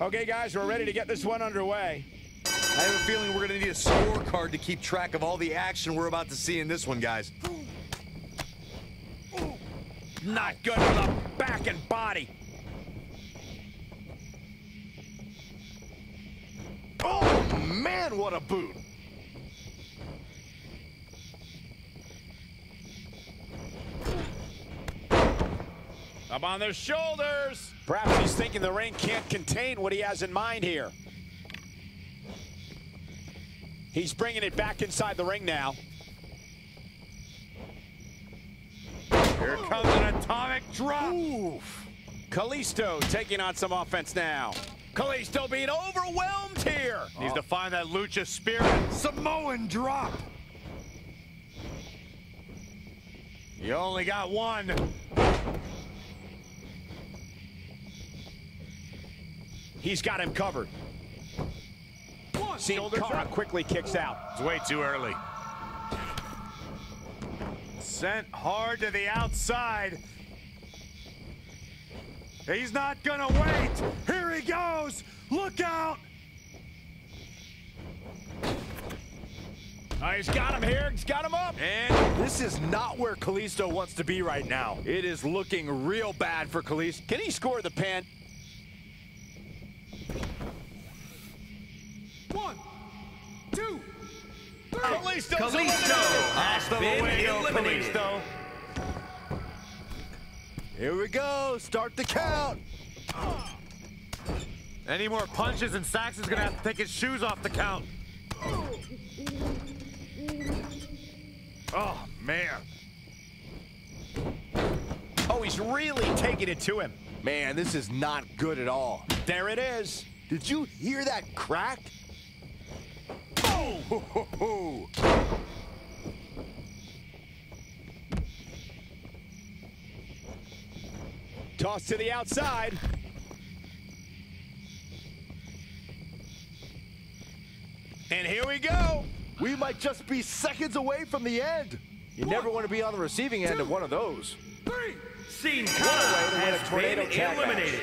Okay, guys, we're ready to get this one underway. I have a feeling we're going to need a scorecard to keep track of all the action we're about to see in this one, guys. Not good for the back and body. Oh, man, what a boot. Up on their shoulders. Perhaps he's thinking the ring can't contain what he has in mind here. He's bringing it back inside the ring now. Here comes an atomic drop. Oof. Kalisto taking on some offense now. Kalisto being overwhelmed here. Needs to find that lucha spirit. Samoan drop. You only got one. He's got him covered. Sin Cara quickly kicks out. It's way too early. Sent hard to the outside. He's not gonna wait. Here he goes. Look out. Oh, he's got him here. He's got him up. And this is not where Kalisto wants to be right now. It is looking real bad for Kalisto. Can he score the pin? One, two, three. Kalisto's Kalisto has been eliminated. Kalisto. Here we go. Start the count. Any more punches and Saxton's gonna have to take his shoes off the count. Oh, man. Oh, he's really taking it to him. Man, this is not good at all. There it is. Did you hear that crack? Oh! Toss to the outside. And here we go. We might just be seconds away from the end. You never want to be on the receiving end of one of those. Three. Sin What a to win a has tornado been tag match. eliminated.